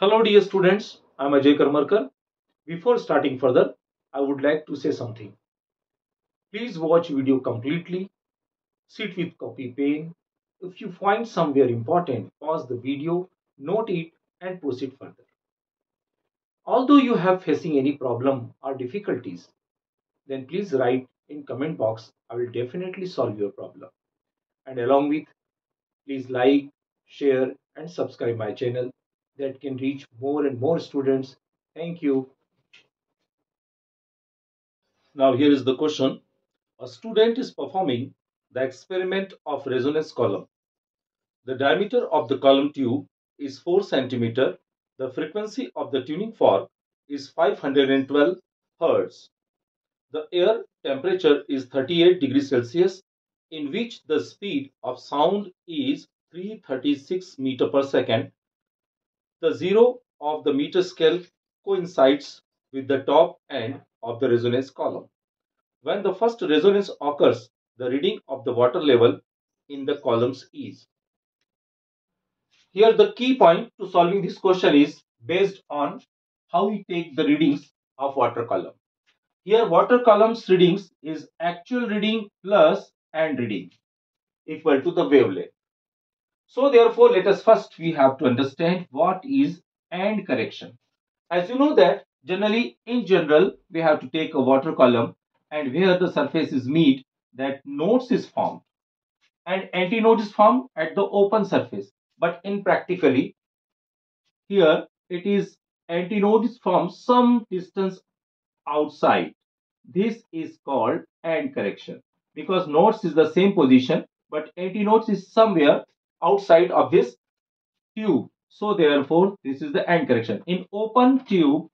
Hello dear students, I am Ajay Karmarkar. Before starting further, I would like to say something. Please watch video completely. Sit with copy pen. If you find somewhere important, pause the video, note it and proceed further. Although you have facing any problem or difficulties, then please write in comment box. I will definitely solve your problem. And along with, please like, share and subscribe my channel that can reach more and more students. Thank you. Now here is the question. A student is performing the experiment of resonance column. The diameter of the column tube is 4 cm. The frequency of the tuning fork is 512 Hz. The air temperature is 38 degrees Celsius in which the speed of sound is 336 meter per second the zero of the meter scale coincides with the top end of the resonance column. When the first resonance occurs, the reading of the water level in the columns is. Here the key point to solving this question is based on how we take the readings of water column. Here water columns readings is actual reading plus and reading equal to the wavelength. So therefore, let us first we have to understand what is end correction. As you know that generally in general we have to take a water column and where the surface is meet that nodes is formed and antinode is formed at the open surface. But in practically here it is antinode is formed some distance outside. This is called end correction because nodes is the same position but antinodes is somewhere outside of this tube. So therefore, this is the end correction. In open tube,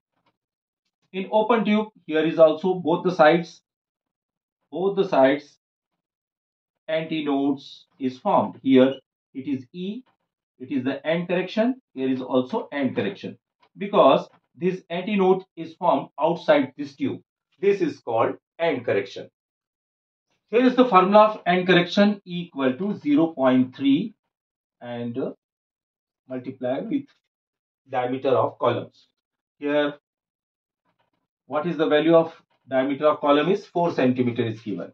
in open tube, here is also both the sides, both the sides antinodes is formed. Here it is E, it is the end correction. Here is also end correction because this antinode is formed outside this tube. This is called end correction. Here is the formula of end correction equal to 0.3 and uh, multiply with diameter of columns. Here, what is the value of diameter of column is 4 centimeter is given.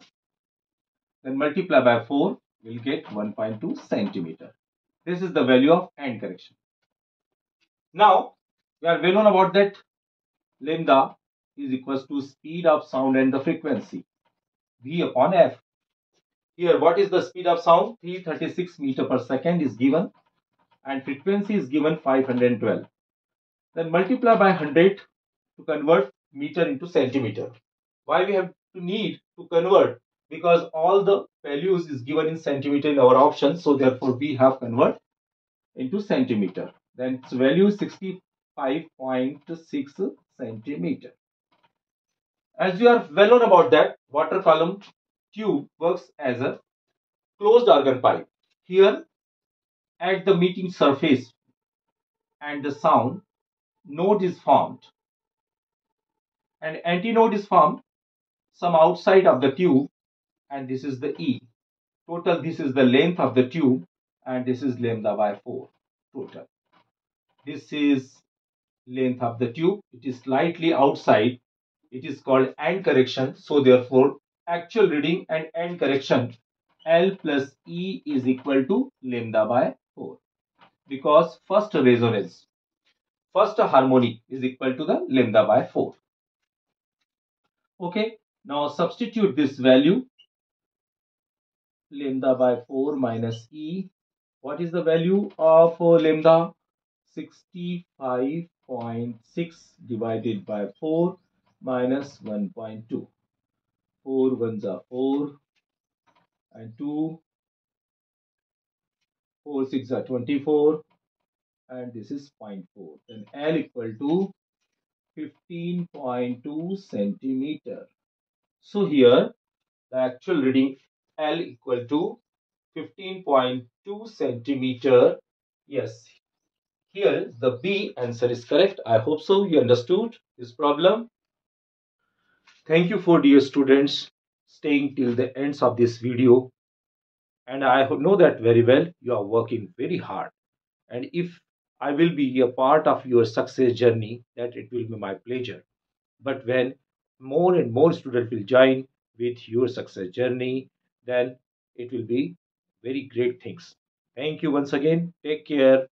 Then multiply by 4, we'll get 1.2 centimeter. This is the value of end correction. Now, we are well known about that lambda is equals to speed of sound and the frequency v upon f here, what is the speed of sound? 336 meter per second is given and frequency is given 512. Then multiply by 100 to convert meter into centimeter. Why we have to need to convert? Because all the values is given in centimeter in our option. So therefore we have convert into centimeter. Then its value is 65.6 centimeter. As you are well known about that, water column tube works as a closed organ pipe. Here, at the meeting surface and the sound, node is formed. And antinode is formed some outside of the tube and this is the E. Total, this is the length of the tube and this is lambda by 4 total. This is length of the tube. It is slightly outside. It is called end correction. So therefore, actual reading and end correction. L plus E is equal to lambda by 4 because first resonance first harmonic is equal to the lambda by 4 okay now substitute this value lambda by 4 minus E. What is the value of uh, lambda? 65.6 divided by 4 minus 1.2 4 ones are 4 and 2 4 6 are 24 and this is 0.4 then L equal to 15.2 centimeter. So here the actual reading L equal to 15.2 centimeter. Yes. Here the B answer is correct. I hope so. You understood this problem Thank you for dear students staying till the ends of this video. And I know that very well you are working very hard. And if I will be a part of your success journey, that it will be my pleasure. But when more and more students will join with your success journey, then it will be very great things. Thank you once again. Take care.